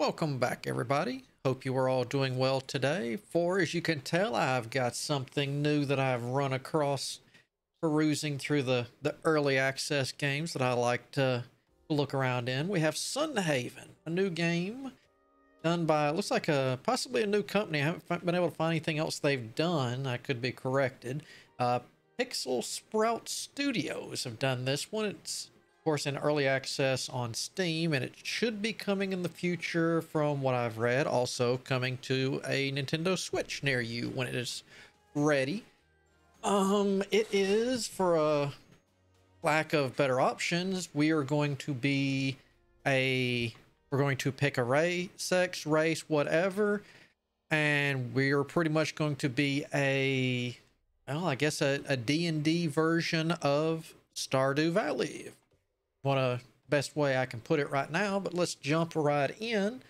Welcome back, everybody. Hope you are all doing well today. For as you can tell, I've got something new that I've run across perusing through the, the early access games that I like to look around in. We have Sun Haven, a new game done by, looks like a possibly a new company. I haven't been able to find anything else they've done. I could be corrected. Uh, Pixel Sprout Studios have done this one. It's of course, in early access on Steam, and it should be coming in the future from what I've read. Also, coming to a Nintendo Switch near you when it is ready. Um, it is for a lack of better options. We are going to be a we're going to pick a race, sex, race, whatever, and we are pretty much going to be a well, I guess a, a D&D version of Stardew Valley, what a best way I can put it right now, but let's jump right in.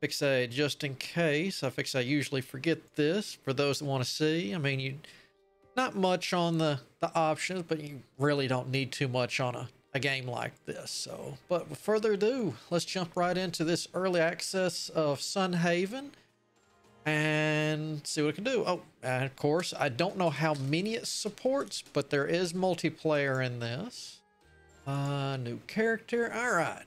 Fix a just in case. I fix I usually forget this for those that want to see. I mean, you not much on the the options, but you really don't need too much on a a game like this. So, but with further ado, let's jump right into this early access of Sun Haven and see what it can do. Oh, and of course, I don't know how many it supports, but there is multiplayer in this. Uh, new character. All right.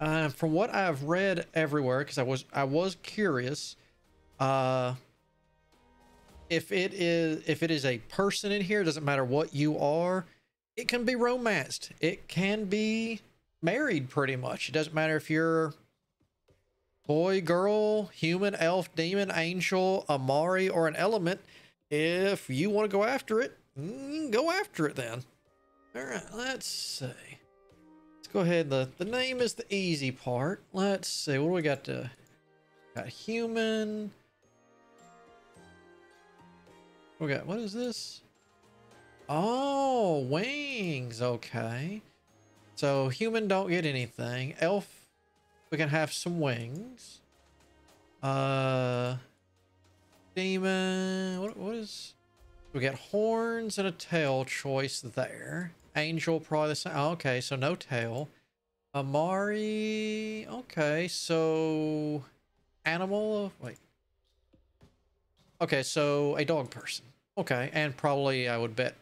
Uh, from what I've read everywhere, because I was I was curious, uh, if it is if it is a person in here, doesn't matter what you are, it can be romanced. It can be married, pretty much. It doesn't matter if you're boy, girl, human, elf, demon, angel, Amari, or an element. If you want to go after it, mm, go after it then. All right, let's see. Let's go ahead. The, the name is the easy part. Let's see. What do we got to... Got human. We got... What is this? Oh, wings. Okay. So human don't get anything. Elf, we can have some wings. Uh... Demon... What, what is... We got horns and a tail choice there. Angel, probably the same. Oh, okay, so no tail. Amari. Okay, so animal. Wait. Okay, so a dog person. Okay, and probably I would bet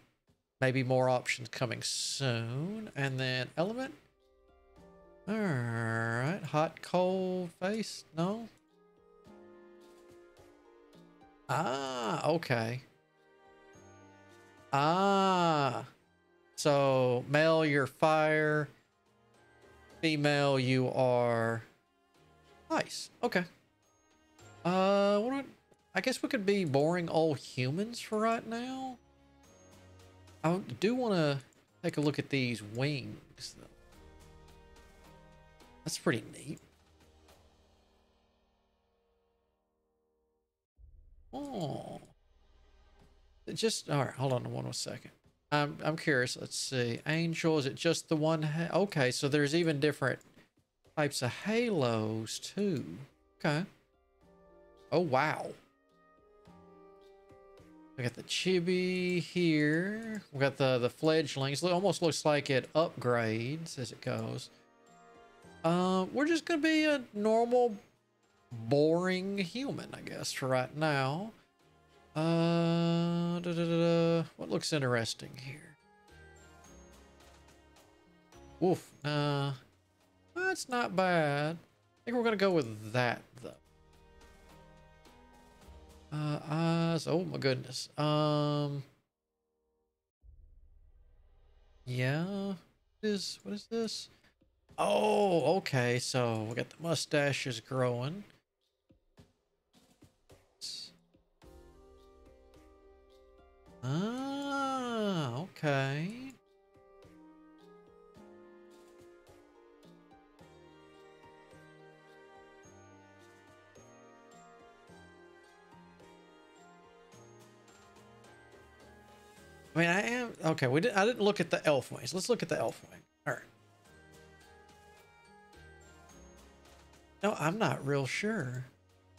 maybe more options coming soon. And then element. All right, hot, cold face. No. Ah, okay. Ah. So male, you're fire. Female, you are ice. Okay. Uh, what? I guess we could be boring old humans for right now. I do want to take a look at these wings, though. That's pretty neat. Oh. It Just, all right, hold on one second. I'm I'm curious. Let's see. Angel, is it just the one? okay, so there's even different types of halos too. Okay. Oh wow. We got the chibi here. We got the the fledglings. It almost looks like it upgrades as it goes. Uh, we're just gonna be a normal, boring human, I guess, for right now. Uh, da, da, da, what looks interesting here? Woof. Uh, that's not bad. I think we're gonna go with that though. Uh, eyes. Oh my goodness. Um. Yeah. What is what is this? Oh, okay. So we got the mustaches growing. Ah, okay. I mean, I am okay. We did. I didn't look at the elf wings. Let's look at the elf wing. All right. No, I'm not real sure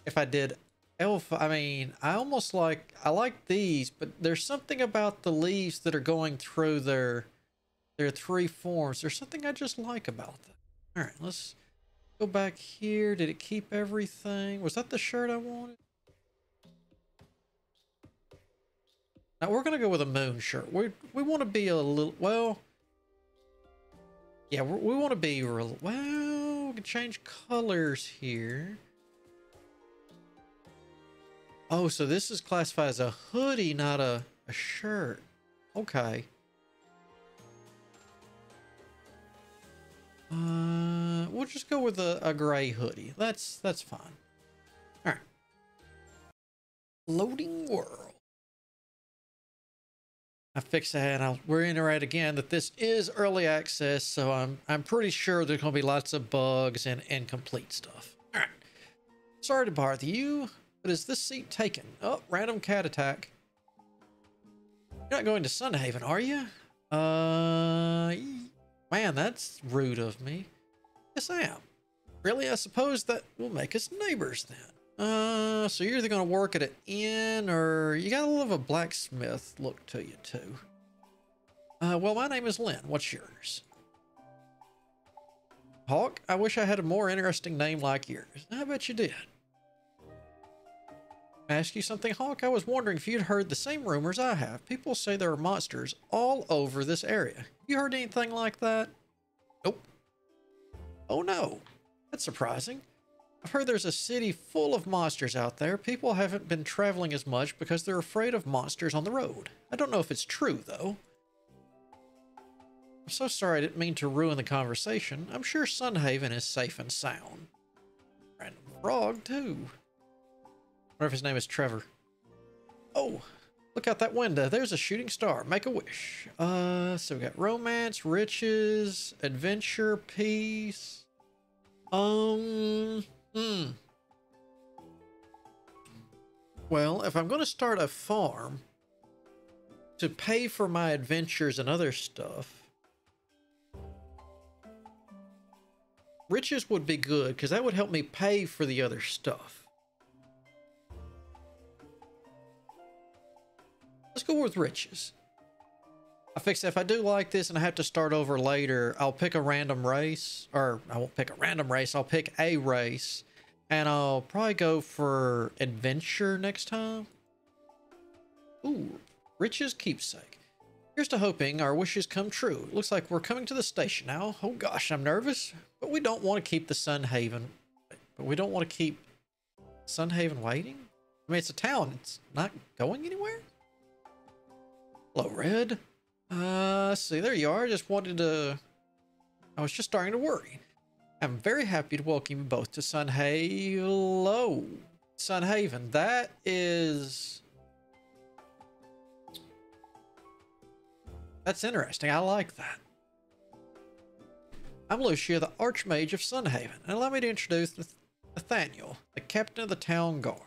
if I did elf i mean i almost like i like these but there's something about the leaves that are going through their their three forms there's something i just like about them all right let's Go back here. Did it keep everything? Was that the shirt I wanted? Now we're gonna go with a moon shirt. We we want to be a little well. Yeah, we want to be real. Well, we can change colors here. Oh, so this is classified as a hoodie, not a, a shirt. Okay. Uh, we'll just go with a, a gray hoodie. That's that's fine. All right. Loading world. I fixed that and I'll reiterate again that this is early access, so I'm I'm pretty sure there's gonna be lots of bugs and incomplete stuff. Alright. Sorry to bother you, but is this seat taken? Oh, random cat attack. You're not going to Sun Haven, are you? Uh man, that's rude of me. Yes I am. Really, I suppose that will make us neighbors then. Uh, so you're either going to work at an inn or you got a little of a blacksmith look to you too. Uh, well, my name is Lynn. What's yours? Hawk, I wish I had a more interesting name like yours. I bet you did. Ask you something, Hawk? I was wondering if you'd heard the same rumors I have. People say there are monsters all over this area. You heard anything like that? Nope. Oh no. That's surprising. I've heard there's a city full of monsters out there. People haven't been traveling as much because they're afraid of monsters on the road. I don't know if it's true, though. I'm so sorry I didn't mean to ruin the conversation. I'm sure Sun Haven is safe and sound. Random frog, too. Wonder if his name is Trevor. Oh, look out that window. There's a shooting star. Make a wish. Uh, so we got romance, riches, adventure, peace. Um... Hmm. Well, if I'm going to start a farm to pay for my adventures and other stuff, riches would be good because that would help me pay for the other stuff. Let's go with riches. I fix if I do like this and I have to start over later, I'll pick a random race, or I won't pick a random race, I'll pick a race, and I'll probably go for adventure next time. Ooh, riches keepsake. Here's to hoping our wishes come true. It looks like we're coming to the station now. Oh gosh, I'm nervous, but we don't want to keep the Sun Haven. but we don't want to keep Sun Haven waiting. I mean, it's a town. It's not going anywhere. Hello, Red. Uh, see, there you are. Just wanted to... I was just starting to worry. I'm very happy to welcome you both to Sun Sunhalo. Sun Haven. That is... That's interesting. I like that. I'm Lucia, the Archmage of Sun Haven, and allow me to introduce Nathaniel, the Captain of the Town Guard.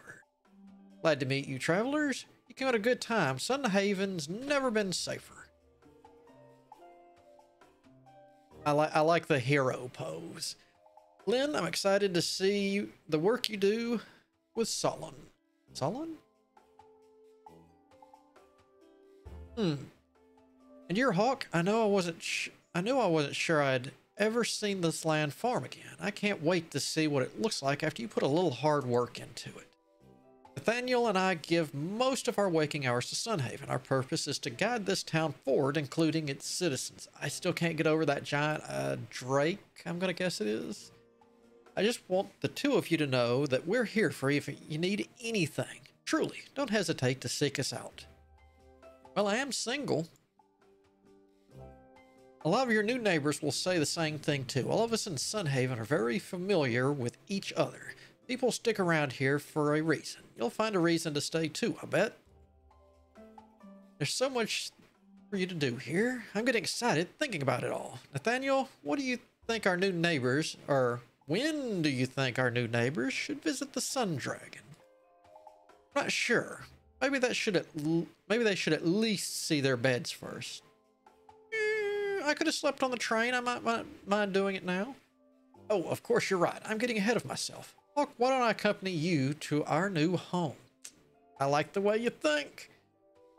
Glad to meet you, travelers. You came at a good time. Sun Haven's never been safer. I like I like the hero pose. Lynn, I'm excited to see the work you do with Solon. Solon? Hmm. And you're Hawk. I know I wasn't. I knew I wasn't sure I'd ever seen this land farm again. I can't wait to see what it looks like after you put a little hard work into it. Nathaniel and I give most of our waking hours to Sun Haven. Our purpose is to guide this town forward, including its citizens. I still can't get over that giant uh, Drake, I'm going to guess it is. I just want the two of you to know that we're here for you if you need anything. Truly, don't hesitate to seek us out. Well, I am single. A lot of your new neighbors will say the same thing too. All of us in Sun Haven are very familiar with each other. People stick around here for a reason. You'll find a reason to stay too, I bet. There's so much for you to do here. I'm getting excited thinking about it all. Nathaniel, what do you think our new neighbors, or when do you think our new neighbors should visit the Sun Dragon? Not sure. Maybe that should at maybe they should at least see their beds first. Eh, I could have slept on the train. I might mind doing it now. Oh, of course you're right. I'm getting ahead of myself. Look, why don't I accompany you to our new home? I like the way you think.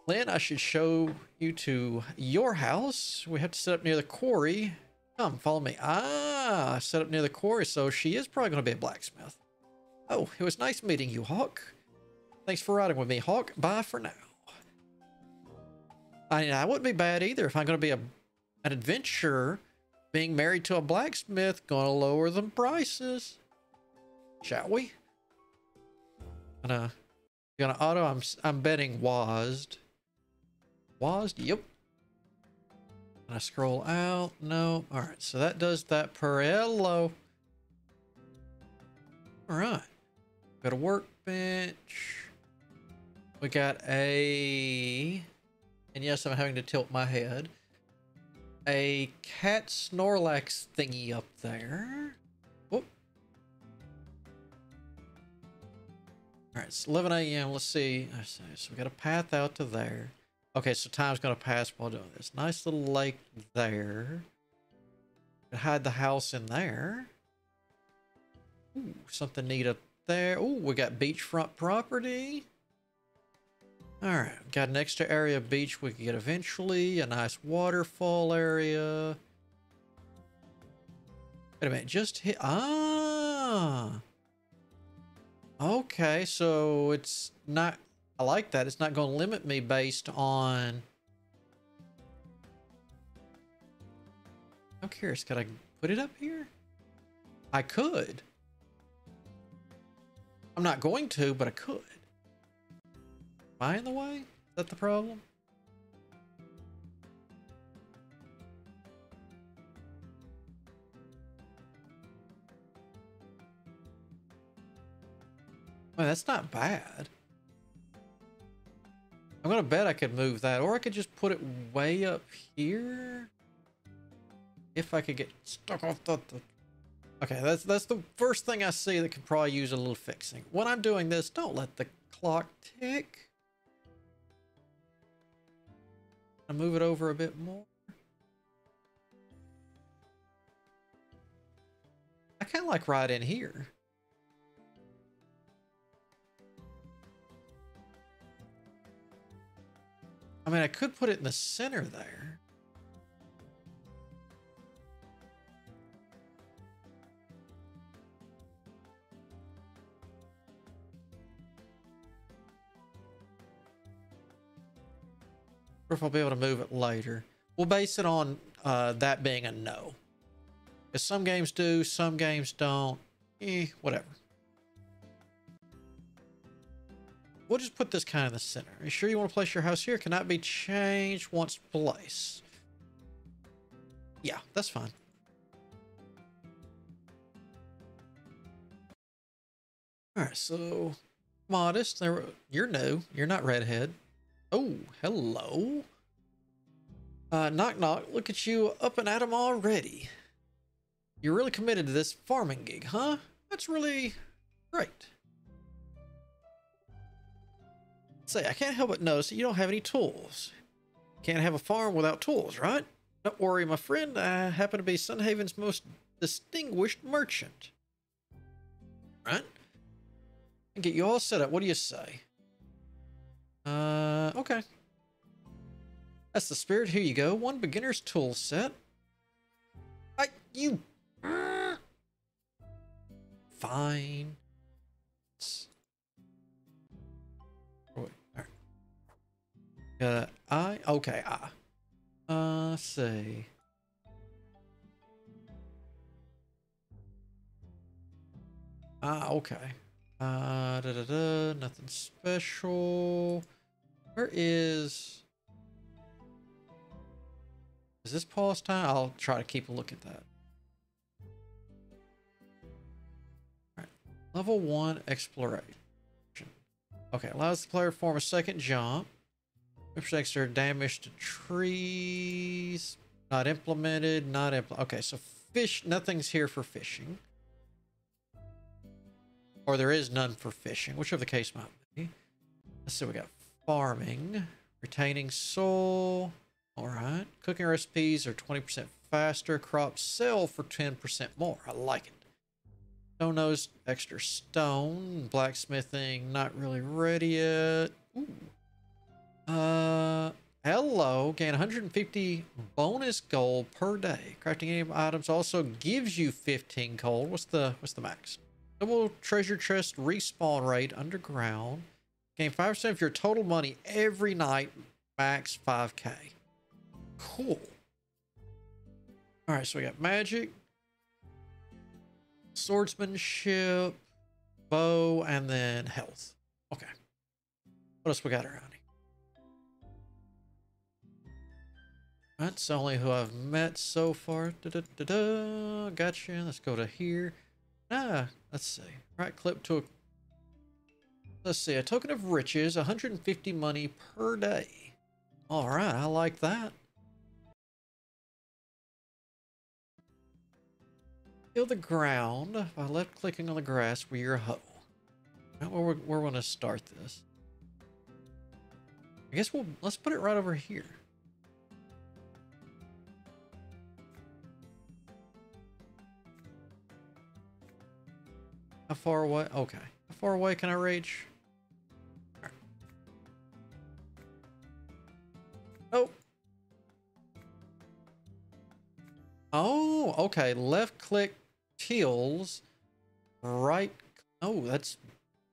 Lynn, I should show you to your house. We have to set up near the quarry. Come, follow me. Ah, set up near the quarry, so she is probably going to be a blacksmith. Oh, it was nice meeting you, Hawk. Thanks for riding with me, Hawk. Bye for now. I mean, I wouldn't be bad either if I'm going to be a an adventurer. Being married to a blacksmith going to lower the prices. Shall we? Gonna, gonna auto. I'm I'm betting WASD. WASD. Yep. Can I scroll out? No. All right. So that does that per. All right. Got a workbench. We got a, and yes, I'm having to tilt my head. A cat Snorlax thingy up there. All right, it's 11 a.m. Let's see. So we got a path out to there. Okay, so time's gonna pass while doing this. Nice little lake there. Hide the house in there. Ooh, something neat up there. Ooh, we got beachfront property. All right, got an extra area of beach we can get eventually. A nice waterfall area. Wait a minute, just hit. Ah. Okay, so it's not. I like that. It's not going to limit me based on. I'm curious. Could I put it up here? I could. I'm not going to, but I could. Am I in the way? Is that the problem? That's not bad. I'm gonna bet I could move that, or I could just put it way up here. If I could get stuck off the, the Okay, that's that's the first thing I see that could probably use a little fixing. When I'm doing this, don't let the clock tick. I move it over a bit more. I kind of like right in here. I mean, I could put it in the center there. or if I'll be able to move it later. We'll base it on uh, that being a no. Because some games do, some games don't. Eh, whatever. We'll just put this kind of the center. Are you sure you want to place your house here? Cannot be changed once placed. Yeah, that's fine. All right, so modest. There, you're new. You're not redhead. Oh, hello. Uh, knock knock, look at you up and at at 'em already. You're really committed to this farming gig, huh? That's really great. Say, I can't help but notice that you don't have any tools. Can't have a farm without tools, right? Don't worry, my friend. I happen to be Sun Haven's most distinguished merchant. Right? And get you all set up. What do you say? Uh, okay. That's the spirit. Here you go. One beginner's tool set. I, you. Fine. Uh, I, okay, ah. Uh, say. Ah, okay. Uh, da da da, nothing special. Where is... Is this pause time? I'll try to keep a look at that. Right. Level 1 Exploration. Okay, allows the player to form a second jump. Protects their damage to trees. Not implemented, not impl Okay, so fish, nothing's here for fishing. Or there is none for fishing, whichever the case might be. Let's see, we got farming, retaining soul. All right. Cooking recipes are 20% faster. Crops sell for 10% more. I like it. Stone nose, extra stone. Blacksmithing, not really ready yet. Ooh. Uh, Hello, gain 150 bonus gold per day. Crafting any items also gives you 15 gold. What's the what's the max? Double treasure chest respawn rate underground. Gain 5% of your total money every night, max 5k. Cool. All right, so we got magic, swordsmanship, bow, and then health. Okay. What else we got around here? That's only who I've met so far. Da -da -da -da. Gotcha. Let's go to here. Ah, let's see. Right click to a. Let's see. A token of riches, 150 money per day. All right, I like that. Feel the ground by left clicking on the grass you're a hoe. Now where we're, we're going to start this. I guess we'll let's put it right over here. How far away? Okay. How far away can I reach? Right. Oh. Oh, okay. Left click tills. Right. Oh, that's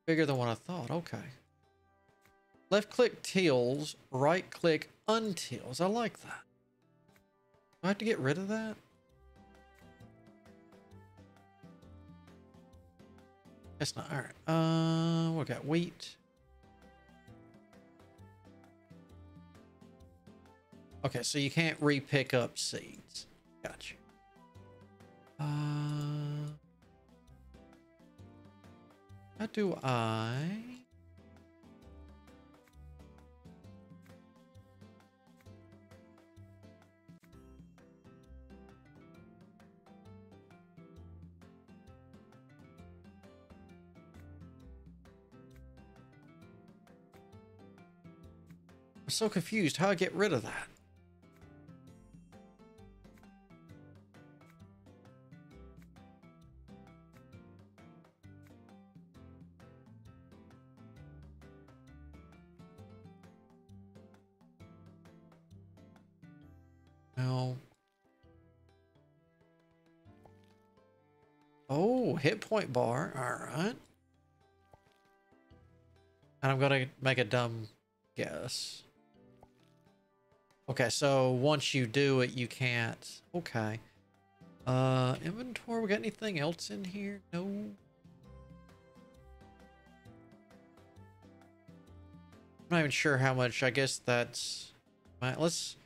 bigger than what I thought. Okay. Left click tills. Right click untills. I like that. Do I have to get rid of that? That's not all right. Uh, we got wheat. Okay, so you can't re-pick up seeds. Gotcha. Uh, how do I? So confused. How I get rid of that? No. Oh, hit point bar. All right. And I'm going to make a dumb guess. Okay, so once you do it, you can't. Okay. Uh, inventory, we got anything else in here? No. I'm not even sure how much. I guess that's... Right, let's...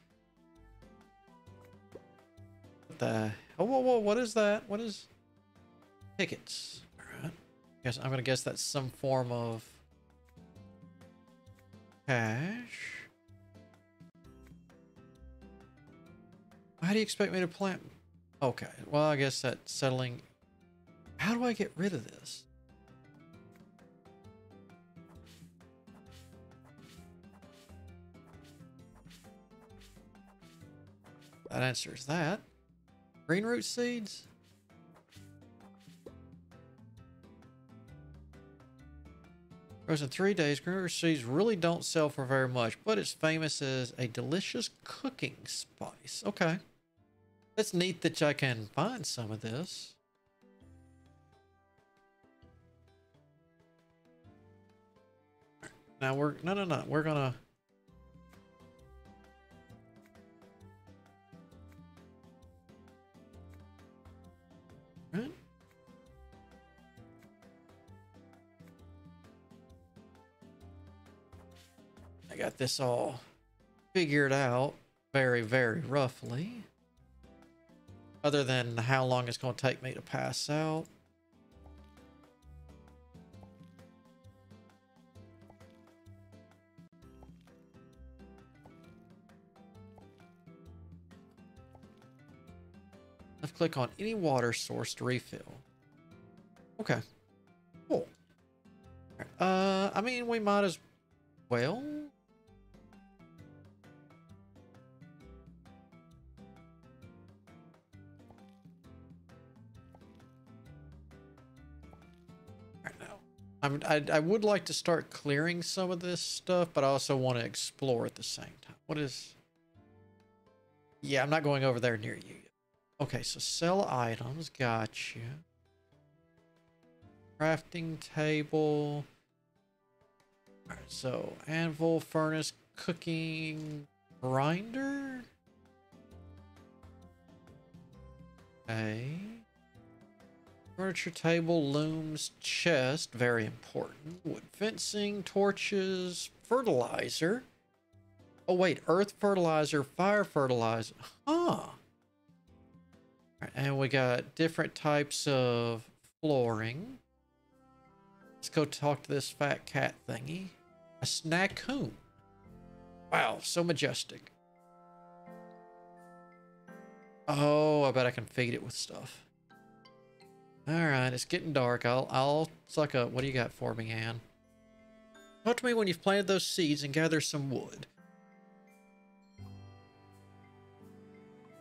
What the... Oh, whoa, whoa, what is that? What is... Tickets. Alright. Guess I'm gonna guess that's some form of... Cash. How do you expect me to plant? Okay, well, I guess that settling. How do I get rid of this? That answers that. Green root seeds? Grows in three days. Root seeds really don't sell for very much, but it's famous as a delicious cooking spice. Okay. That's neat that I can find some of this. Now we're, no, no, no, we're gonna, right? This all figured out very, very roughly. Other than how long it's going to take me to pass out. Let's click on any water source to refill. Okay. Cool. Uh, I mean, we might as well. I'm, I, I would like to start clearing some of this stuff, but I also want to explore at the same time. What is... Yeah, I'm not going over there near you. Okay, so sell items. Gotcha. Crafting table. Alright, so anvil, furnace, cooking, grinder? Okay. Furniture table, looms, chest, very important. Wood fencing, torches, fertilizer. Oh wait, earth fertilizer, fire fertilizer. Huh. And we got different types of flooring. Let's go talk to this fat cat thingy. A snaccoon. Wow, so majestic. Oh, I bet I can feed it with stuff. All right, it's getting dark. I'll I'll suck up. What do you got for me, Anne? Talk to me when you've planted those seeds and gather some wood.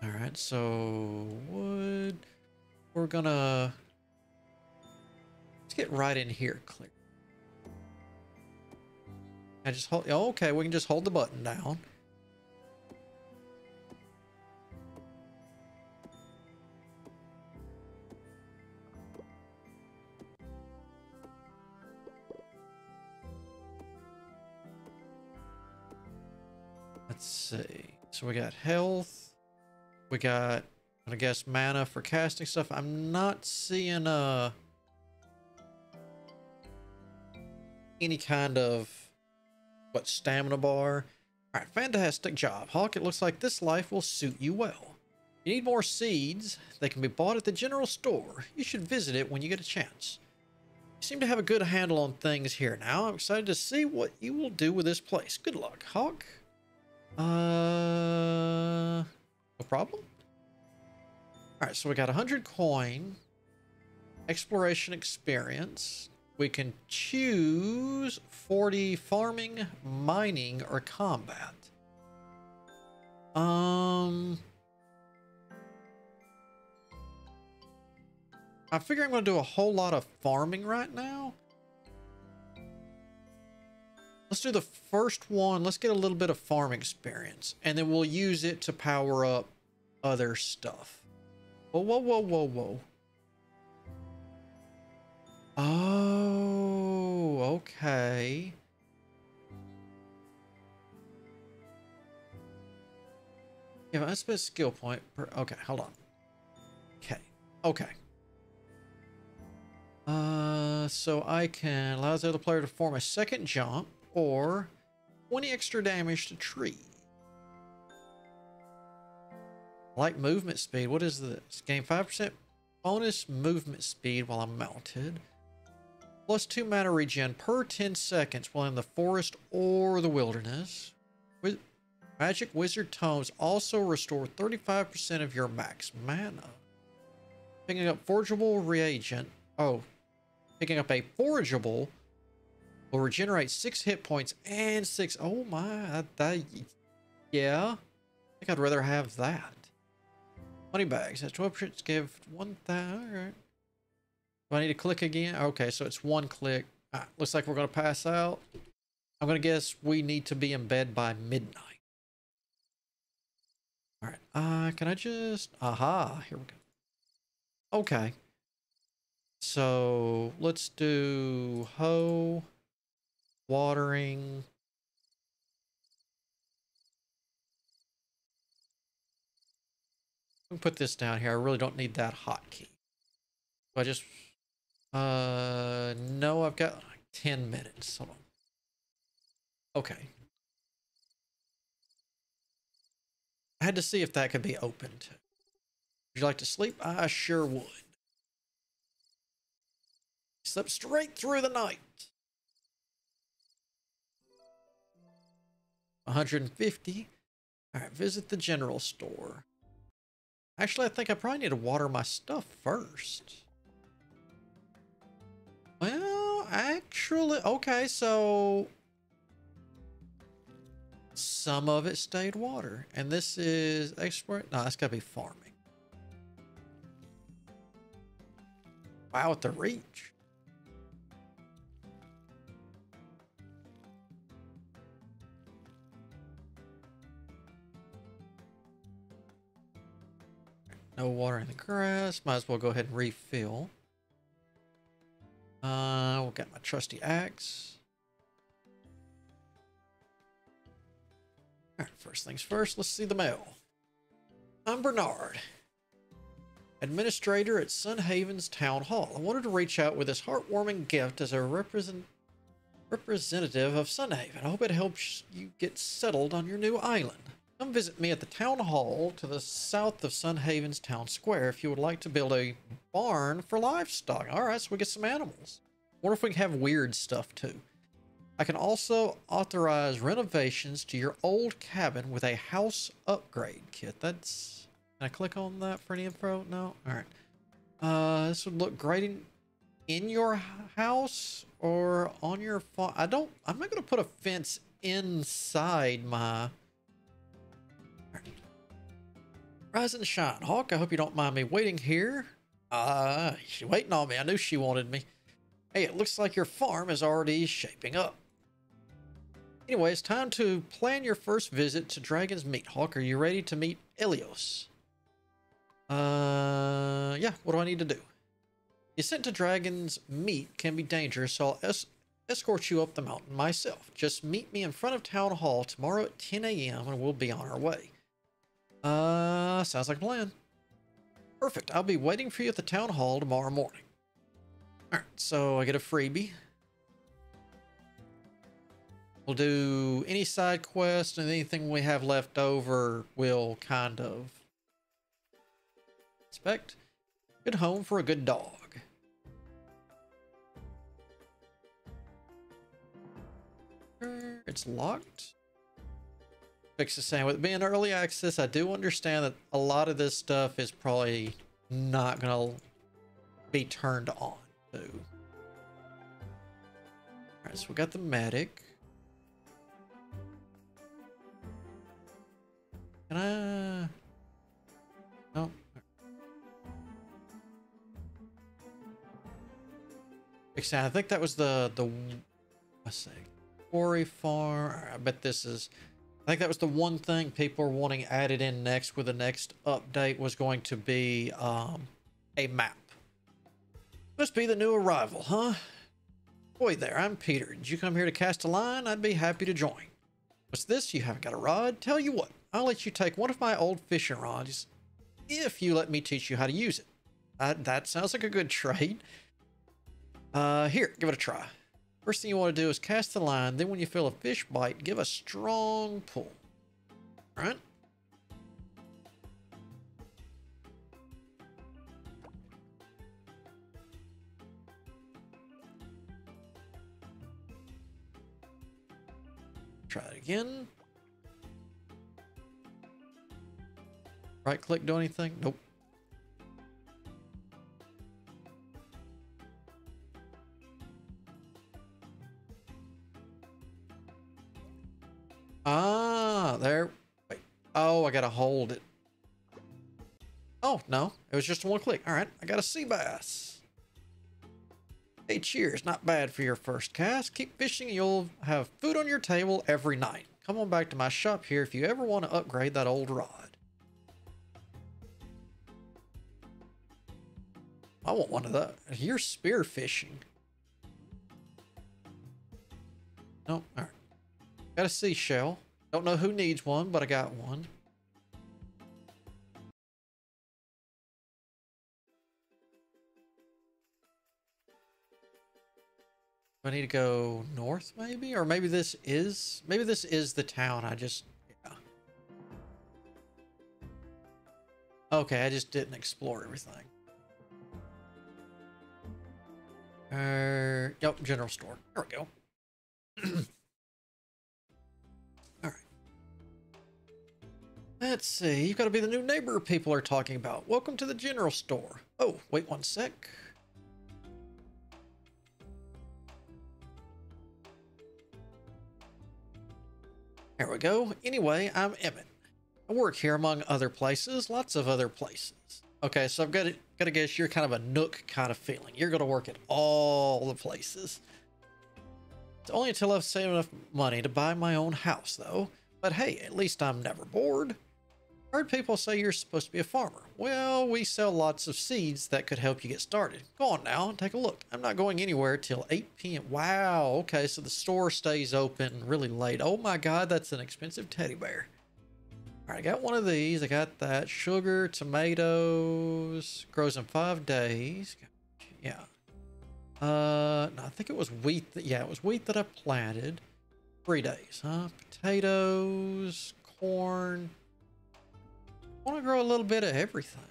All right, so wood. We're gonna let's get right in here, clear. I just hold. Okay, we can just hold the button down. Let's see. So we got health. We got, I guess, mana for casting stuff. I'm not seeing uh any kind of what stamina bar. All right, fantastic job, Hawk. It looks like this life will suit you well. You need more seeds. They can be bought at the general store. You should visit it when you get a chance. You seem to have a good handle on things here now. I'm excited to see what you will do with this place. Good luck, Hawk. Uh, no problem. All right, so we got 100 coin, exploration experience. We can choose 40 farming, mining, or combat. Um, I figure I'm going to do a whole lot of farming right now. Let's do the first one. Let's get a little bit of farm experience. And then we'll use it to power up other stuff. Whoa, whoa, whoa, whoa, whoa. Oh, okay. If I spend skill point per... Okay, hold on. Okay. Okay. Uh, so I can allow the other player to form a second jump or 20 extra damage to tree. Like movement speed. What is this? Gain 5% bonus movement speed while I'm mounted. Plus 2 mana regen per 10 seconds while in the forest or the wilderness. With Magic Wizard Tomes also restore 35% of your max mana. Picking up Forgeable Reagent. Oh, picking up a Forgeable will regenerate six hit points and six. Oh my, that, yeah. I think I'd rather have that. Money bags. That's 12% give 1,000. All right. Do I need to click again? Okay, so it's one click. Right, looks like we're to pass out. I'm to guess we need to be in bed by midnight. All right. Uh, can I just... Aha, here we go. Okay. So let's do hoe watering. put this down here. I really don't need that hotkey. I just, uh, no, I've got like 10 minutes. Hold on. Okay. I had to see if that could be opened. Would you like to sleep? I sure would. Slept straight through the night. 150. All right, visit the general store. Actually, I think I probably need to water my stuff first. Well, actually, okay, so some of it stayed water. And this is export. No, that's got to be farming. Wow, at the reach. No water in the grass. Might as well go ahead and refill. Uh, we'll get my trusty axe. All right, first things first, let's see the mail. I'm Bernard, administrator at Sun Haven's Town Hall. I wanted to reach out with this heartwarming gift as a represent representative of Sun Haven. I hope it helps you get settled on your new island. Come visit me at the town hall to the south of Sun Haven's town square if you would like to build a barn for livestock. All right, so we get some animals. Wonder if we can have weird stuff too. I can also authorize renovations to your old cabin with a house upgrade kit. That's. Can I click on that for any info? No? Alright. Uh, this would look great in, in your house or on your farm. I don't. I'm not going to put a fence inside my. Rise and shine, Hawk. I hope you don't mind me waiting here. Ah, uh, she waiting on me. I knew she wanted me. Hey, it looks like your farm is already shaping up. Anyway, it's time to plan your first visit to Dragon's Meet. Hawk, are you ready to meet Elios? Uh, yeah, what do I need to do? The ascent to Dragon's Meet can be dangerous, so I'll es escort you up the mountain myself. Just meet me in front of Town Hall tomorrow at 10 a.m. and we'll be on our way. Uh, sounds like a plan. Perfect. I'll be waiting for you at the Town Hall tomorrow morning. Alright, so I get a freebie. We'll do any side quest and anything we have left over we'll kind of inspect. Good home for a good dog. It's locked. Fix the same. With being early access, I do understand that a lot of this stuff is probably not going to be turned on. Alright, so we got the medic. Can I? No. I think that was the the. Let's see. Quarry farm. I bet this is. I think that was the one thing people were wanting added in next with the next update was going to be um, a map. Must be the new arrival, huh? Boy there, I'm Peter. Did you come here to cast a line? I'd be happy to join. What's this? You haven't got a rod? Tell you what, I'll let you take one of my old fishing rods if you let me teach you how to use it. Uh, that sounds like a good trade. Uh, here, give it a try. First thing you want to do is cast the line. Then when you feel a fish bite, give a strong pull. Right? Try it again. Right click do anything? Nope. Ah, there. Wait. Oh, I gotta hold it. Oh, no. It was just one click. All right, I got a sea bass. Hey, cheers. Not bad for your first cast. Keep fishing and you'll have food on your table every night. Come on back to my shop here if you ever want to upgrade that old rod. I want one of those. You're spear fishing. Nope. All right. Got a seashell. Don't know who needs one, but I got one. I need to go north maybe? Or maybe this is, maybe this is the town. I just, yeah. Okay, I just didn't explore everything. Uh, yep, general store. There we go. Let's see. You've got to be the new neighbor people are talking about. Welcome to the general store. Oh, wait one sec. There we go. Anyway, I'm Emmett. I work here among other places, lots of other places. Okay, so I've got to, got to guess you're kind of a nook kind of feeling. You're going to work at all the places. It's only until I've saved enough money to buy my own house, though. But hey, at least I'm never bored. Heard people say you're supposed to be a farmer. Well, we sell lots of seeds that could help you get started. Go on now and take a look. I'm not going anywhere till 8 p.m. Wow, okay, so the store stays open really late. Oh my god, that's an expensive teddy bear. All right, I got one of these. I got that. Sugar, tomatoes. Grows in five days. Yeah. Uh, no, I think it was wheat. That, yeah, it was wheat that I planted. Three days, huh? Potatoes, corn. I want to grow a little bit of everything.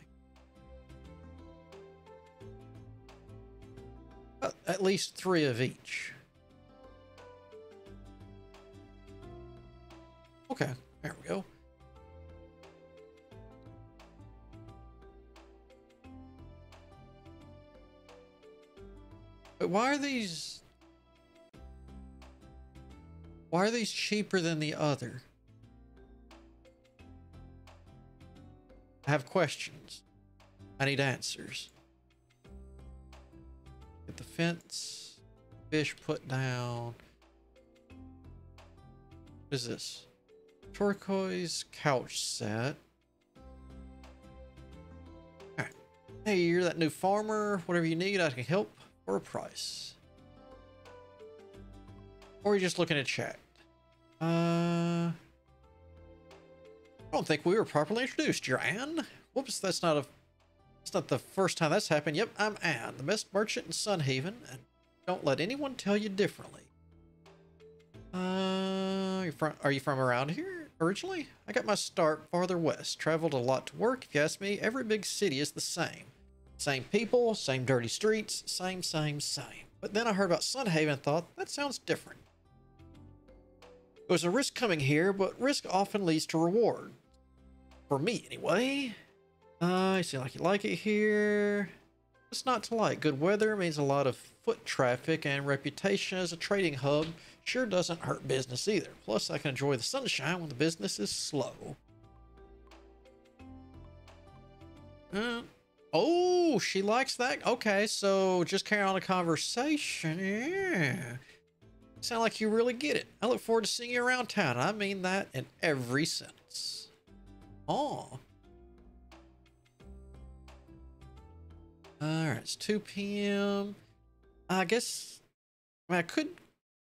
Uh, at least three of each. Okay, there we go. But why are these... Why are these cheaper than the other? I have questions. I need answers. Get the fence. Fish put down. What is this? Turquoise couch set. Alright. Hey, you're that new farmer. Whatever you need, I can help for a price. Or you're just looking at chat. Uh, I don't think we were properly introduced. You're Anne? Whoops, that's not a... It's not the first time that's happened. Yep, I'm Anne, the best merchant in Sun Haven, and don't let anyone tell you differently. Uh, you're from, are you from around here originally? I got my start farther west. Traveled a lot to work. If you ask me, every big city is the same. Same people, same dirty streets, same, same, same. But then I heard about Sun Haven and thought, that sounds different. There was a risk coming here, but risk often leads to reward. For me, anyway. Uh, seem like you like it here. It's not to like. Good weather means a lot of foot traffic and reputation as a trading hub sure doesn't hurt business either. Plus, I can enjoy the sunshine when the business is slow. Uh, oh, she likes that? Okay, so just carry on a conversation. Yeah. Sound like you really get it. I look forward to seeing you around town. I mean that in every sense. Oh. Alright, it's 2 p.m. I guess I, mean, I could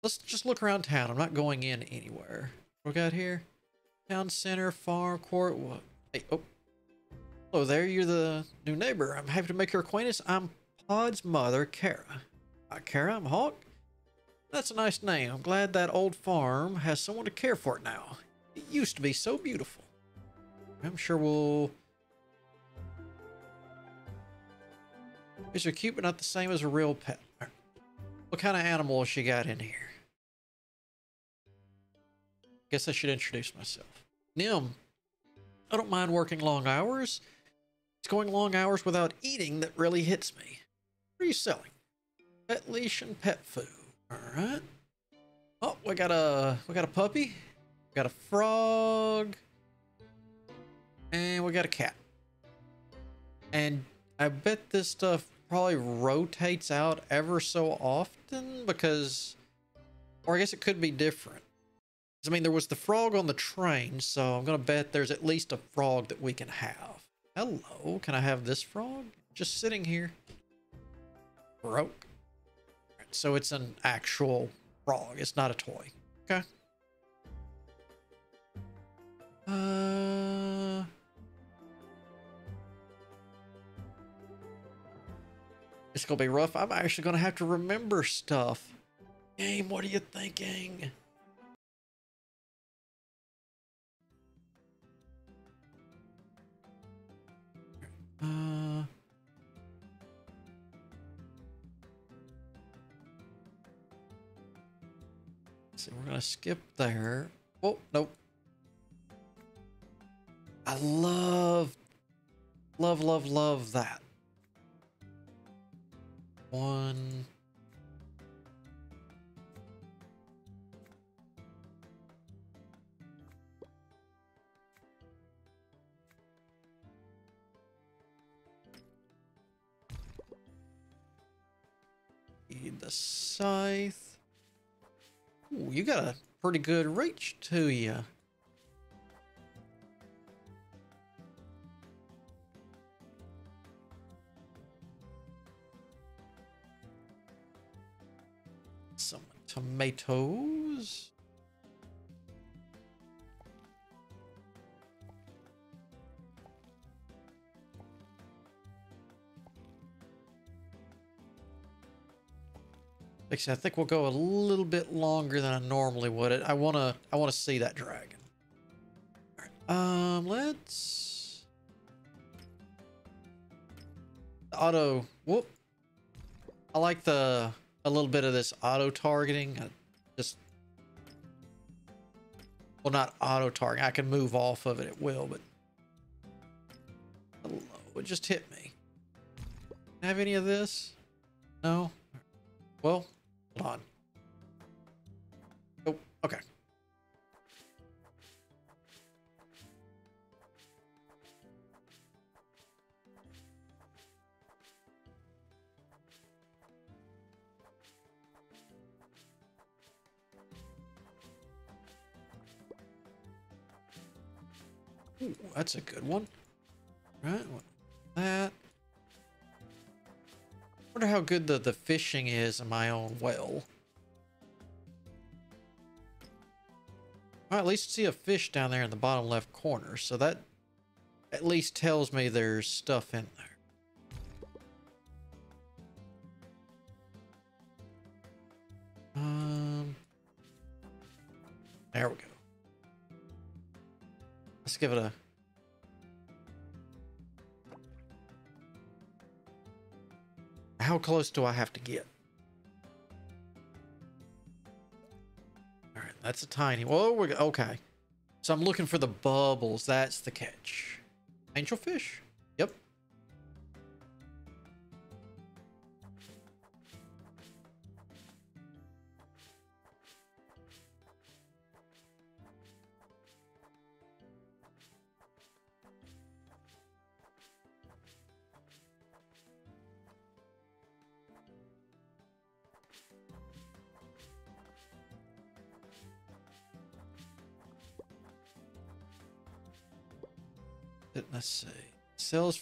let's just look around town. I'm not going in anywhere. What we got here? Town center, farm court. What? Hey, oh. Hello there, you're the new neighbor. I'm happy to make your acquaintance. I'm Pod's mother, Kara. Hi, Kara, I'm Hawk. That's a nice name. I'm glad that old farm has someone to care for it now. It used to be so beautiful. I'm sure we'll... These are cute, but not the same as a real pet. What kind of animal she got in here? Guess I should introduce myself. Nim. I don't mind working long hours. It's going long hours without eating that really hits me. What are you selling? Pet leash and pet food. All right. Oh, we got a we got a puppy. We got a frog. And we got a cat. And I bet this stuff probably rotates out ever so often because or I guess it could be different. I mean, there was the frog on the train, so I'm going to bet there's at least a frog that we can have. Hello, can I have this frog? Just sitting here. Broke. So it's an actual frog. It's not a toy. Okay. Uh... It's gonna be rough. I'm actually gonna have to remember stuff. Game, what are you thinking? Uh... So we're gonna skip there. Oh, nope. I love, love, love, love that. One. Need the scythe. Ooh, you got a pretty good reach to you. Tomatoes. Like I think we'll go a little bit longer than I normally would. I wanna, I wanna see that dragon. Um, let's auto. Whoop. I like the a little bit of this auto targeting. I just well, not auto targeting. I can move off of it at will, but it just hit me. Have any of this? No. Well, hold on. Oh, okay. Ooh, that's a good one. Right, that. Wonder how good the, the fishing is in my own well. I at least see a fish down there in the bottom left corner, so that at least tells me there's stuff in there. Um, there we go. Let's give it a. How close do I have to get? All right, that's a tiny. Well, we're okay. So I'm looking for the bubbles. That's the catch. Angelfish.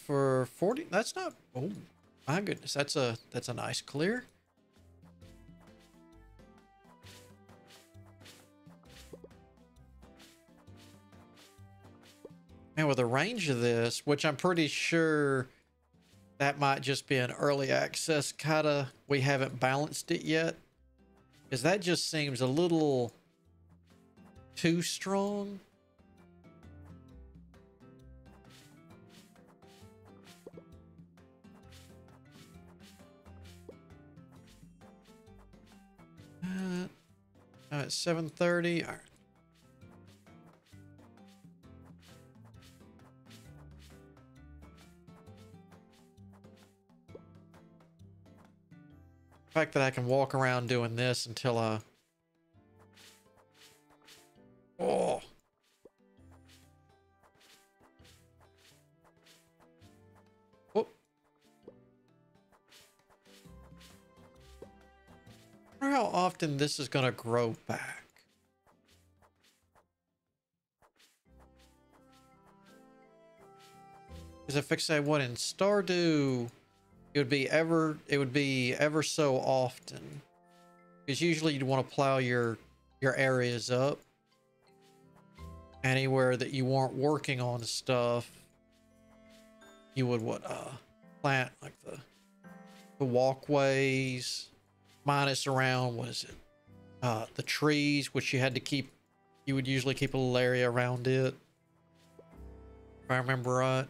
For 40. That's not. Oh, my goodness. That's a that's a nice clear. And with the range of this, which I'm pretty sure that might just be an early access kind of, we haven't balanced it yet. Because that just seems a little too strong. At 7.30. All right. The fact that I can walk around doing this until I... this is going to grow back. Because if I say what in Stardew, it would be ever, it would be ever so often. Because usually you'd want to plow your your areas up. Anywhere that you weren't working on stuff, you would what uh plant like the the walkways, minus around what is it? Uh the trees which you had to keep you would usually keep a little area around it if i remember right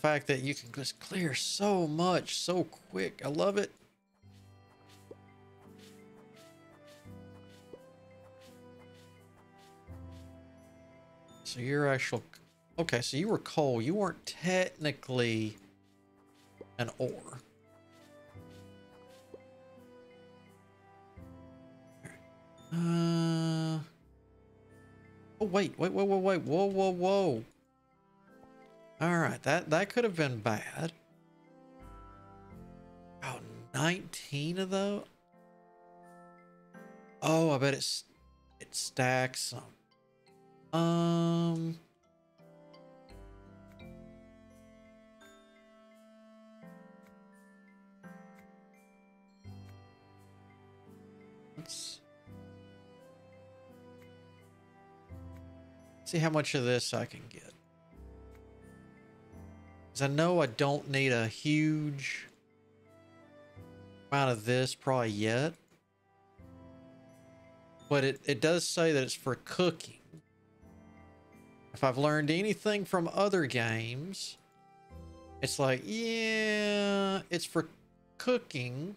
fact that you can just clear so much so quick. I love it. So your actual... Okay, so you were coal. You weren't technically an ore. Uh... Oh, wait, wait, wait, wait, wait. Whoa, whoa, whoa. All right, that, that could have been bad. Oh, 19 of those? Oh, I bet it's it stacks some. Um Let's see how much of this I can get. I know I don't need a huge amount of this probably yet. But it, it does say that it's for cooking. If I've learned anything from other games, it's like, yeah, it's for cooking.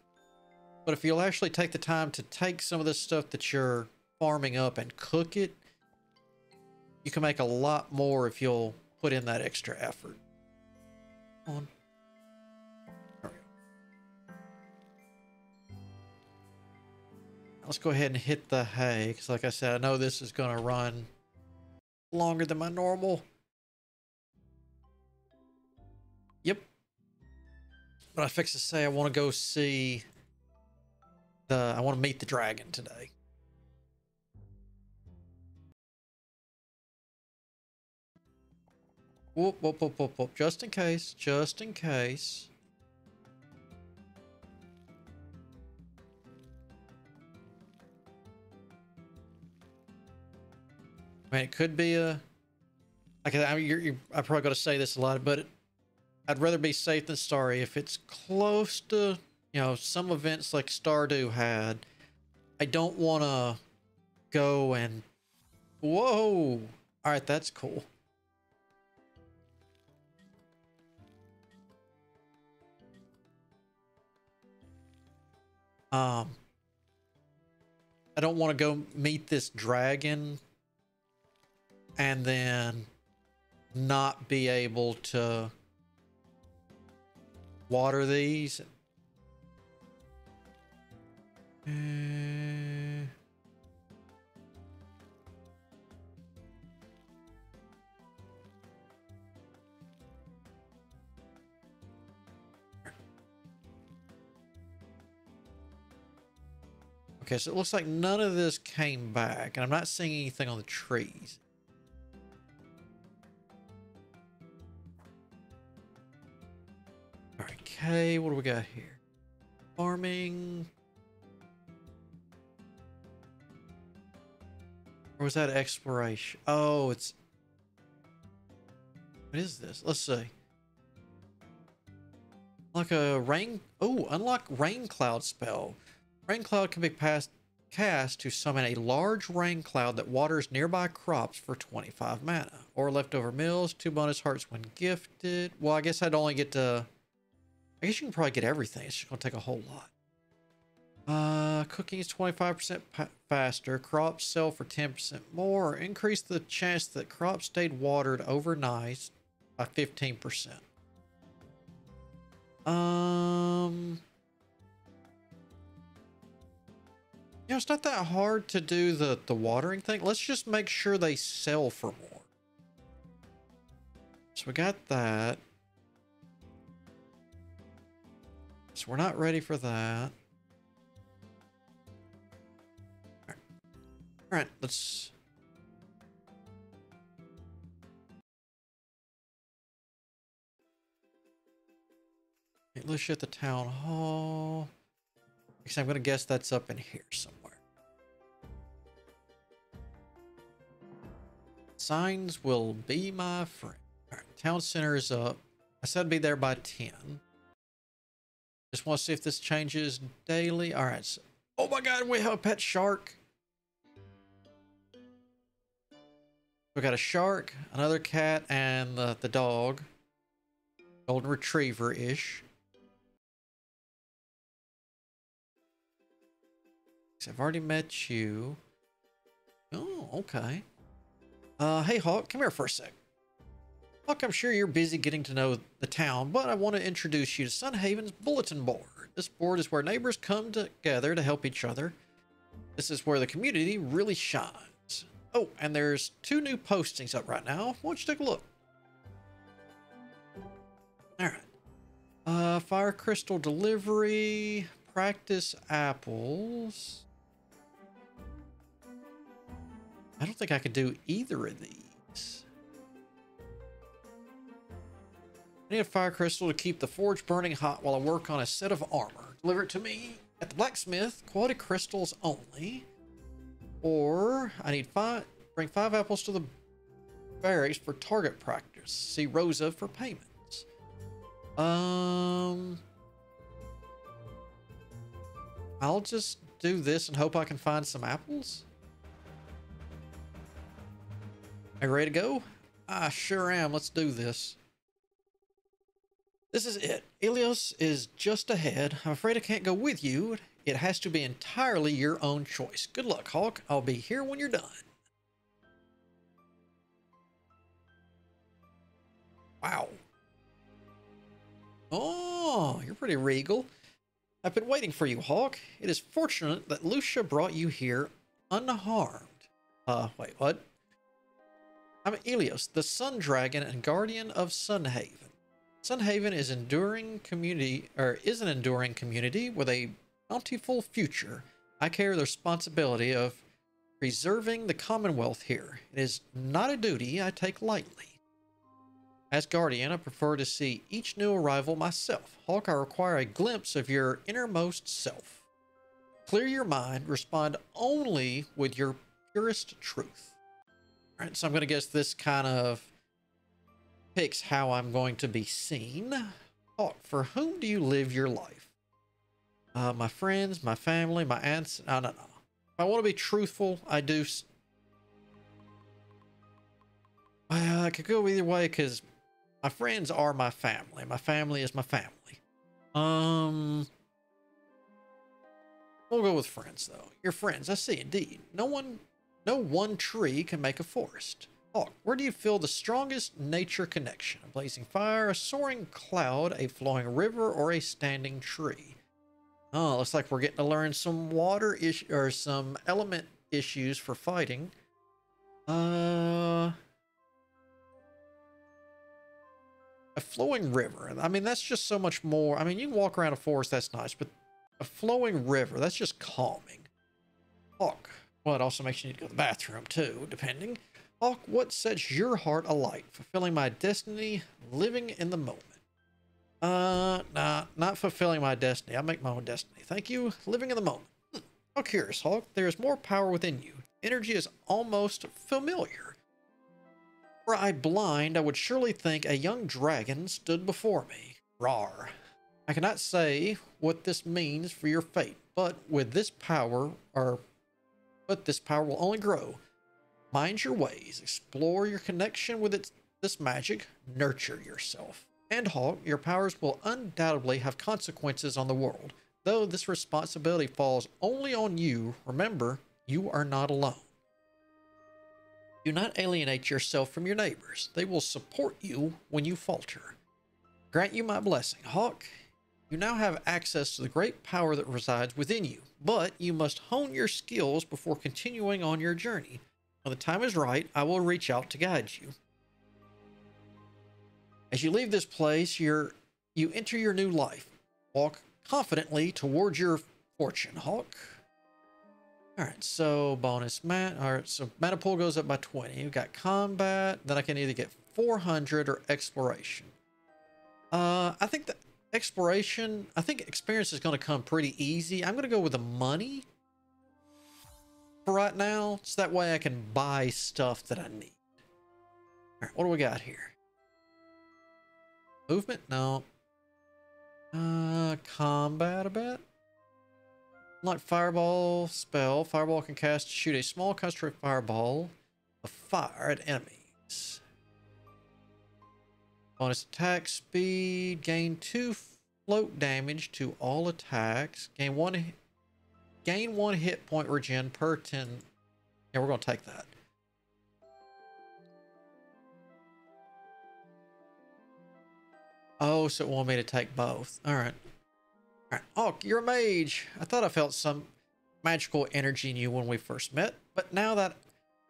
But if you'll actually take the time to take some of this stuff that you're farming up and cook it, you can make a lot more if you'll put in that extra effort. On. Let's go ahead and hit the hay, because like I said, I know this is going to run longer than my normal. Yep. But I fixed to say I want to go see the, I want to meet the dragon today. Whoop, whoop, whoop, whoop, whoop. Just in case, just in case. I mean, it could be a. Like I mean, you're, you're, I probably got to say this a lot, but I'd rather be safe than sorry. If it's close to, you know, some events like Stardew had, I don't want to go and. Whoa! All right, that's cool. Um, I don't want to go meet this dragon and then not be able to water these. Uh, Okay, so it looks like none of this came back, and I'm not seeing anything on the trees. Okay, what do we got here? Farming. Or was that exploration? Oh, it's... What is this? Let's see. Like a rain... Oh, unlock rain cloud spell. Rain cloud can be passed, cast to summon a large rain cloud that waters nearby crops for 25 mana. Or leftover meals, two bonus hearts when gifted. Well, I guess I'd only get to... I guess you can probably get everything. It's just going to take a whole lot. Uh, cooking is 25% faster. Crops sell for 10% more. Increase the chance that crops stayed watered overnight by 15%. Um... You know, it's not that hard to do the, the watering thing. Let's just make sure they sell for more. So we got that. So we're not ready for that. All right, let's... Let's hit the town hall. Because I'm going to guess that's up in here somewhere. Signs will be my friend. Town center is up. I said I'd be there by 10. Just want to see if this changes daily. All right. So, oh my God, we have a pet shark. We got a shark, another cat, and the, the dog. Golden retriever-ish. I've already met you. Oh, okay. Uh, hey, Hawk, come here for a sec. Hawk, I'm sure you're busy getting to know the town, but I want to introduce you to Sun Haven's bulletin board. This board is where neighbors come together to help each other. This is where the community really shines. Oh, and there's two new postings up right now. Why don't you take a look? All right. Uh, fire crystal delivery, practice apples. I don't think I could do either of these. I need a fire crystal to keep the forge burning hot while I work on a set of armor. Deliver it to me at the blacksmith. Quality crystals only. Or I need five. Bring five apples to the barracks for target practice. See Rosa for payments. Um, I'll just do this and hope I can find some apples. Are you ready to go? I sure am. Let's do this. This is it. Elios is just ahead. I'm afraid I can't go with you. It has to be entirely your own choice. Good luck, Hawk. I'll be here when you're done. Wow. Oh, you're pretty regal. I've been waiting for you, Hawk. It is fortunate that Lucia brought you here unharmed. Uh, wait, what? I'm Elios, the Sun Dragon and Guardian of Sun Haven. Sunhaven is enduring community or is an enduring community with a bountiful future. I carry the responsibility of preserving the Commonwealth here. It is not a duty I take lightly. As Guardian, I prefer to see each new arrival myself. Hawk, I require a glimpse of your innermost self. Clear your mind, respond only with your purest truth. All right, so I'm going to guess this kind of picks how I'm going to be seen. Hawk, for whom do you live your life? Uh, my friends, my family, my aunts. No, no, no. If I want to be truthful, I do. I could go either way because my friends are my family. My family is my family. Um, we'll go with friends though. Your friends, I see. Indeed, no one, no one tree can make a forest. Oh, where do you feel the strongest nature connection? A blazing fire, a soaring cloud, a flowing river, or a standing tree? Oh, looks like we're getting to learn some water issue or some element issues for fighting. Uh, a flowing river. I mean, that's just so much more. I mean, you can walk around a forest, that's nice, but a flowing river, that's just calming. Hawk. Well, it also makes you need to go to the bathroom too, depending. Hawk, what sets your heart alight? Fulfilling my destiny, living in the moment. Uh, nah, not fulfilling my destiny. I make my own destiny. Thank you. Living in the moment. Hmm. How curious, Hawk. There is more power within you. Energy is almost familiar. Were I blind, I would surely think a young dragon stood before me. Rar. I cannot say what this means for your fate, but with this power, or but this power will only grow. Mind your ways, explore your connection with this magic, nurture yourself. And Hawk, your powers will undoubtedly have consequences on the world. Though this responsibility falls only on you, remember, you are not alone. Do not alienate yourself from your neighbors. They will support you when you falter. Grant you my blessing, Hawk. You now have access to the great power that resides within you, but you must hone your skills before continuing on your journey. When the time is right, I will reach out to guide you. As you leave this place, you're, you enter your new life. Walk confidently towards your fortune, Hawk. All right, so bonus mat. All right, so mana pool goes up by 20. You've got combat. Then I can either get 400 or exploration. Uh, I think the exploration, I think experience is going to come pretty easy. I'm going to go with the money for right now. So that way I can buy stuff that I need. All right, what do we got here? Movement? No. Uh, combat a bit. Like fireball spell. Fireball can cast shoot a small concentrated fireball of fire at enemies. Bonus attack speed. Gain two float damage to all attacks. Gain one gain one hit point regen per 10. Yeah, we're to take that. Oh, so it wanted me to take both. Alright. All right. Oh, you're a mage. I thought I felt some magical energy in you when we first met, but now that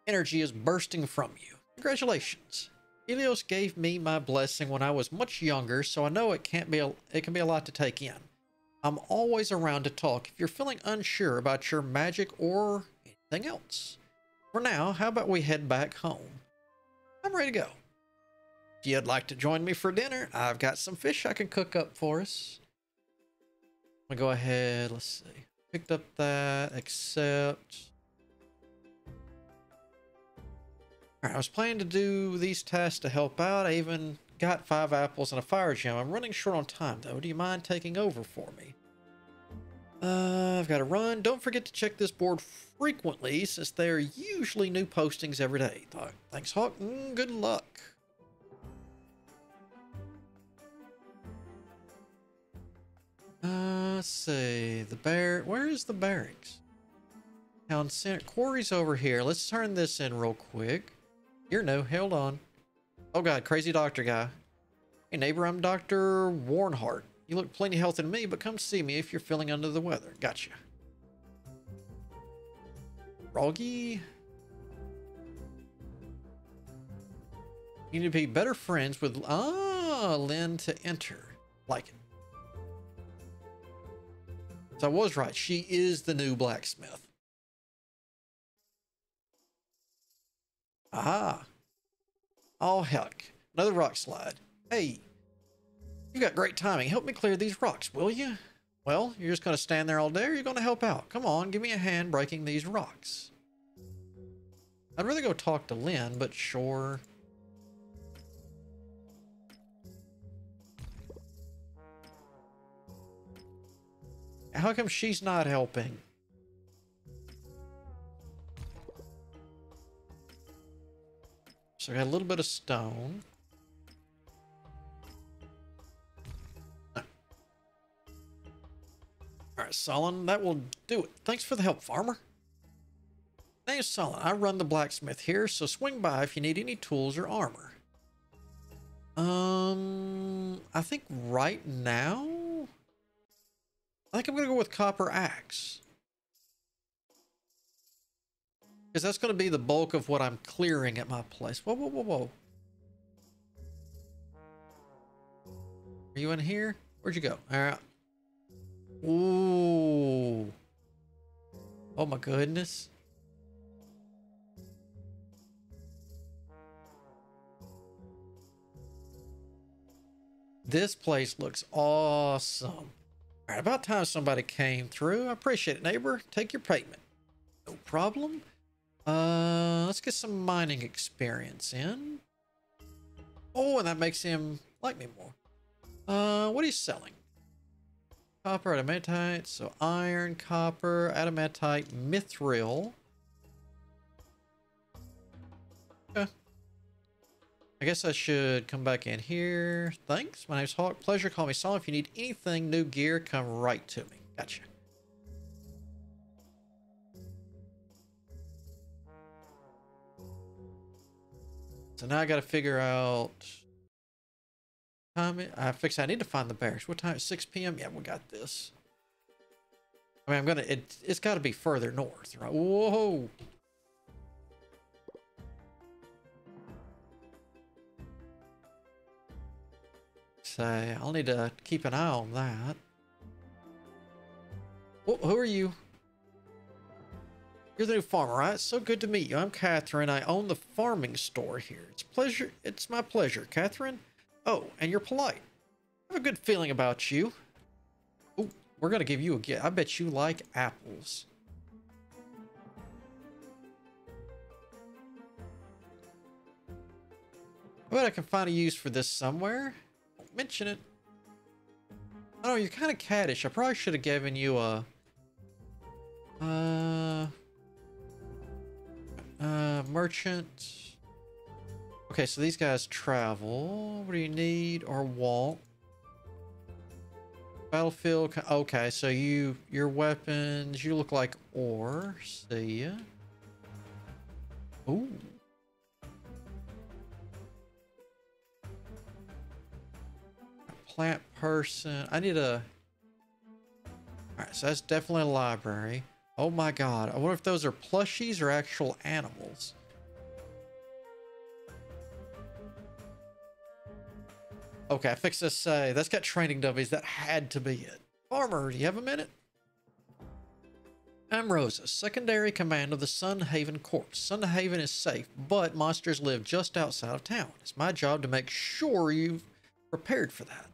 Energy is bursting from you. Congratulations. Helios gave me my blessing when I was much younger, so I know it can't be a, it can be a lot to take in. I'm always around to talk if you're feeling unsure about your magic or anything else. For now, how about we head back home? I'm ready to go. If you'd like to join me for dinner, I've got some fish I can cook up for us. I'm gonna go ahead, let's see. Picked up that, accept. Alright, I was planning to do these tasks to help out. I even got five apples and a fire gem. I'm running short on time though. Do you mind taking over for me? Uh, I've got to run. Don't forget to check this board frequently since there are usually new postings every day. Thanks, Hawk. Mm, good luck. Uh, let's see. The bear. Where is the barracks? Town center. Quarry's over here. Let's turn this in real quick. Here, no. Hold on. Oh, God. Crazy doctor guy. Hey, neighbor. I'm Dr. Wornhardt. You look plenty healthy to me, but come see me if you're feeling under the weather. Gotcha. Froggy. You need to be better friends with... Ah, Lynn to enter. Like it. So I was right. She is the new blacksmith. Aha. Oh, heck. Another rock slide. Hey, you've got great timing. Help me clear these rocks, will you? Well, you're just going to stand there all day or you're going to help out? Come on, give me a hand breaking these rocks. I'd rather go talk to Lynn, but sure. How come she's not helping? So I got a little bit of stone. All right, Solon, that will do it. Thanks for the help, farmer. Name's Solon. I run the blacksmith here, so swing by if you need any tools or armor. Um, I think right now, I think I'm going to go with copper axe. Because that's going to be the bulk of what I'm clearing at my place. Whoa, whoa, whoa, whoa. Are you in here? Where'd you go? All right. Ooh. Oh my goodness. This place looks awesome. All right, about time somebody came through. I appreciate it, neighbor. Take your payment. No problem. Uh, let's get some mining experience in. Oh, and that makes him like me more. Uh, what are you selling? Copper, adamantite, so iron, copper, adamantite, mithril. Okay. I guess I should come back in here. Thanks. My name's Hawk. Pleasure. Call me Saul. If you need anything new gear, come right to me. Gotcha. So now I got to figure out time I fix I need to find the bears. What time? 6 p.m. Yeah, we got this. I mean, I'm gonna. It, it's got to be further north, right? Whoa. Say, I'll need to keep an eye on that. Who are you? You're the new farmer, right? So good to meet you. I'm Catherine. I own the farming store here. It's pleasure. It's my pleasure, Catherine. Oh, and you're polite. I have a good feeling about you. Oh, we're going to give you a gift. I bet you like apples. I bet I can find a use for this somewhere. Don't mention it. Oh, you're kind of caddish. I probably should have given you a... Uh... Uh, merchant... Okay, so these guys travel. What do you need or want? Battlefield. Okay, so you your weapons. You look like ore. See ya. Ooh. Plant person. I need a. All right, so that's definitely a library. Oh my god. I wonder if those are plushies or actual animals. Okay, I fixed this. say, that's got training dummies. That had to be it. Farmer, do you have a minute? I'm Rosa, secondary command of the Sun Haven Corps. Sun Haven is safe, but monsters live just outside of town. It's my job to make sure you've prepared for that.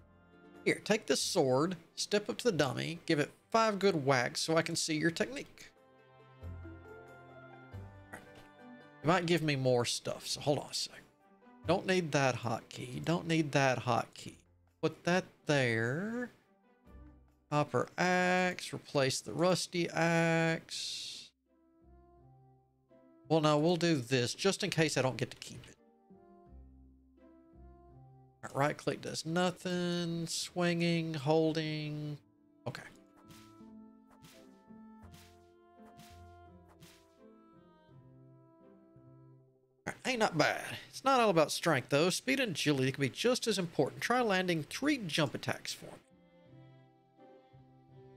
Here, take this sword, step up to the dummy, give it five good whacks so I can see your technique. You might give me more stuff, so hold on a sec. Don't need that hotkey. Don't need that hotkey. Put that there. Copper axe. Replace the rusty axe. Well, no, we'll do this just in case I don't get to keep it. right click does nothing. Swinging, holding. Okay. Ain't not bad. It's not all about strength, though. Speed and agility can be just as important. Try landing three jump attacks for me.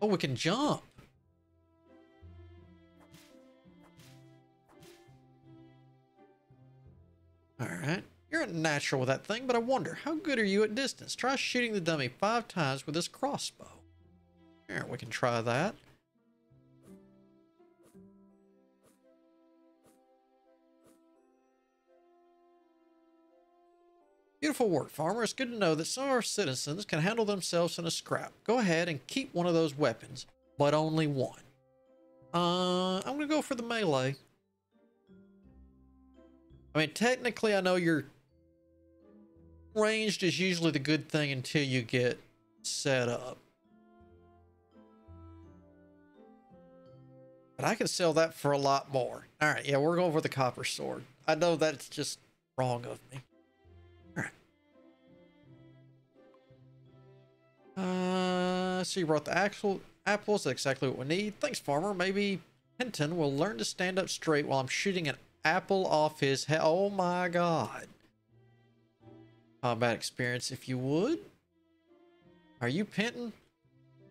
Oh, we can jump. Alright. You're a natural with that thing, but I wonder, how good are you at distance? Try shooting the dummy five times with this crossbow. Here, we can try that. Beautiful work, farmer. It's good to know that some of our citizens can handle themselves in a scrap. Go ahead and keep one of those weapons, but only one. Uh, I'm going to go for the melee. I mean, technically, I know your ranged is usually the good thing until you get set up. But I can sell that for a lot more. All right, yeah, we're going for the copper sword. I know that's just wrong of me. Uh, so you brought the actual apples. That's exactly what we need. Thanks, farmer. Maybe Hinton will learn to stand up straight while I'm shooting an apple off his head. Oh my god. Combat experience, if you would. Are you Penton?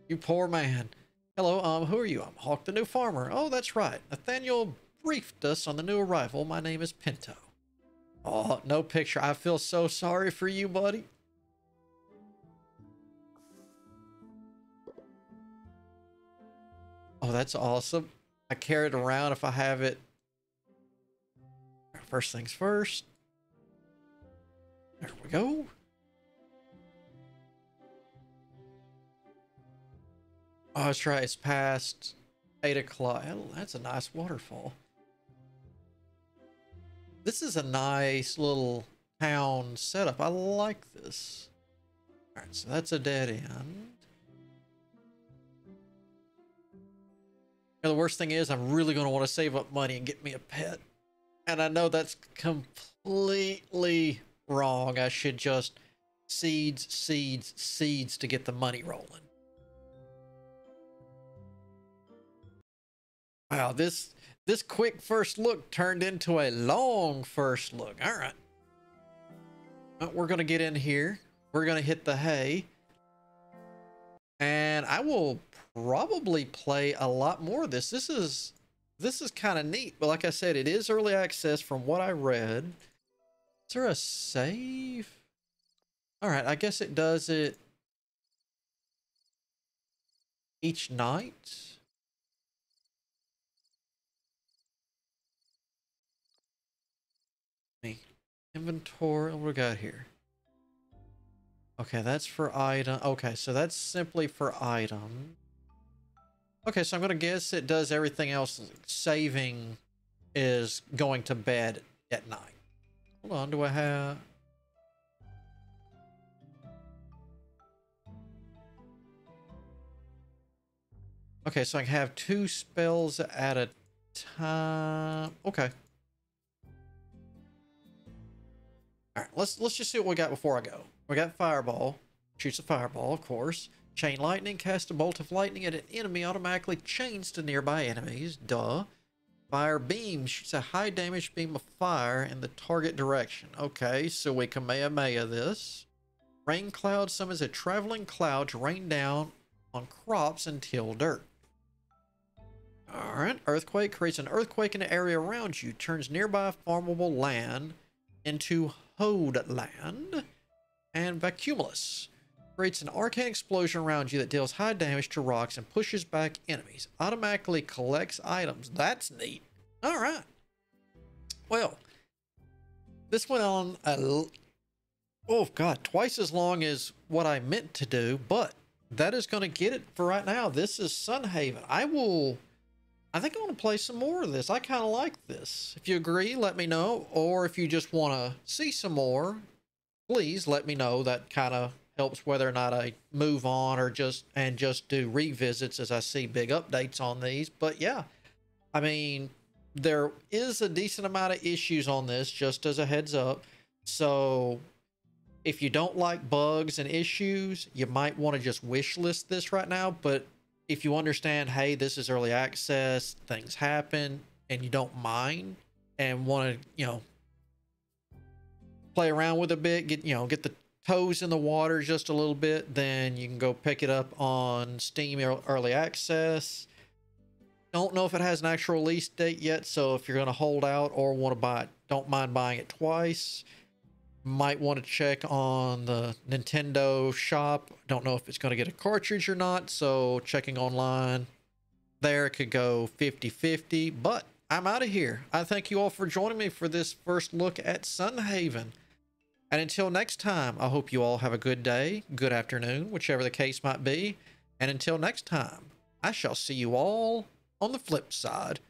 You poor man. Hello, um, who are you? I'm Hawk the new farmer. Oh, that's right. Nathaniel briefed us on the new arrival. My name is Pinto. Oh, no picture. I feel so sorry for you, buddy. Oh, that's awesome. I carry it around if I have it. First things first. There we go. Oh, that's right. It's past 8 o'clock. Oh, that's a nice waterfall. This is a nice little town setup. I like this. All right, so that's a dead end. The worst thing is, I'm really going to want to save up money and get me a pet. And I know that's completely wrong. I should just seeds, seeds, seeds to get the money rolling. Wow, this this quick first look turned into a long first look. All right. We're going to get in here. We're going to hit the hay. And I will probably play a lot more of this. This is this is kind of neat, but like I said, it is early access from what I read. Is there a save? All right, I guess it does it each night. Inventory, what we got here? Okay, that's for item. Okay, so that's simply for item. Okay, so I'm going to guess it does everything else. Saving is going to bed at night. Hold on, do I have... Okay, so I can have two spells at a time. Okay. All right, let's let's just see what we got before I go. We got fireball. Shoots a fireball, of course. Chain lightning casts a bolt of lightning at an enemy, automatically chains to nearby enemies. Duh. Fire beam shoots a high damage beam of fire in the target direction. Okay, so we Kamehameha this. Rain cloud summons a traveling cloud to rain down on crops and till dirt. Alright, earthquake creates an earthquake in the area around you, turns nearby farmable land into hoed land. and Vacuumulus. Creates an arcane explosion around you that deals high damage to rocks and pushes back enemies. Automatically collects items. That's neat. All right. Well, this went on a oh god, twice as long as what I meant to do, but that is going to get it for right now. This is Sun Haven. I will I think I want to play some more of this. I kind of like this. If you agree, let me know. Or if you just want to see some more, please let me know. That kind of helps whether or not I move on or just and just do revisits as I see big updates on these. But yeah, I mean, there is a decent amount of issues on this, just as a heads up. So if you don't like bugs and issues, you might want to just wish list this right now. But if you understand, hey, this is early access, things happen, and you don't mind and want to, you know, play around with a bit, get, you know, get the toes in the water just a little bit, then you can go pick it up on Steam early access. Don't know if it has an actual release date yet, so if you're going to hold out or want to buy it, don't mind buying it twice might want to check on the Nintendo shop. Don't know if it's going to get a cartridge or not, so checking online there could go 50 50. But I'm out of here. I thank you all for joining me for this first look at Sun Haven. And until next time, I hope you all have a good day, good afternoon, whichever the case might be. And until next time, I shall see you all on the flip side.